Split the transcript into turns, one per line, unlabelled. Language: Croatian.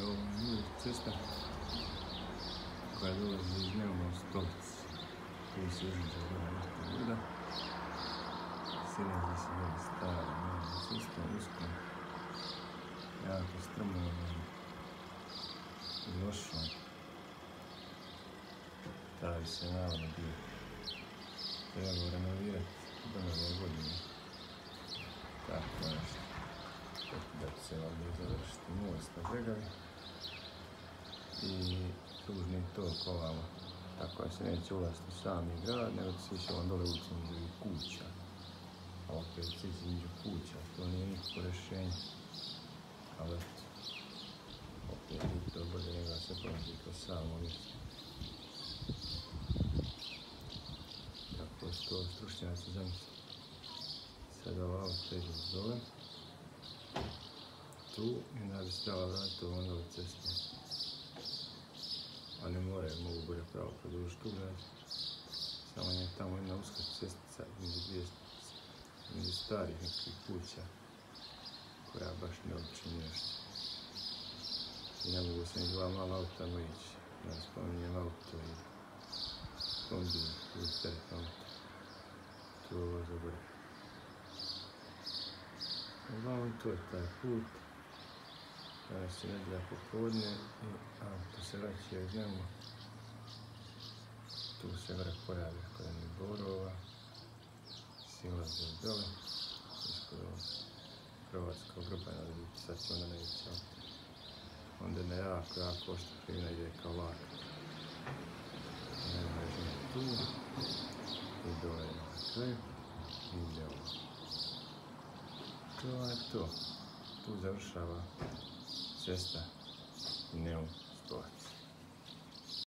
Evo je cesta koja dolazi iz Neuma u stolici. Tu se između gore nešto brda. Silazi se dole stara nova cesta, usko. Jako strmo i lošo. Pravi se navodno bio. Treba ga renovirati do nove godine. Tako nešto. Da će se valjda završiti most na bregavi. I kružni tok ovamo. Tako da se neće ulaziti sami grad, nego se ići ovam dole ulicom između kuća. A opet se između kuća, to nije nikako rješenje. Ali opet je to bolje nego se prolazi kroz samo mjesto. Tako su to stručnjaci zamisli. Sad ovo auto ide dole. Tu i onda bi se trebala vratiti ovom dole cestom. A ne moraju, mogu bolje pravo produžiti tu. Samo je tamo jedna uska cestica između dvije između starih nekih kuća koja baš ne obično nešto. I ne mogu se ni dva mala auta ići. Ja spominjem auto i kombi i teret auto. Tu ovo zabore. Uglavnom to je taj put. Nedjelja popodne i auto se vraća. Tu se vrh pojavlja kod jednih borova. Silaze dole. Ispod ovog hrvatskog grba na sad će onda neće auto. Onda jako, jako krivina ide kao lak. Ne mrežimo tu. I dole na kraju. I ide ovo. To je to. Tu završava sexta, não esporte.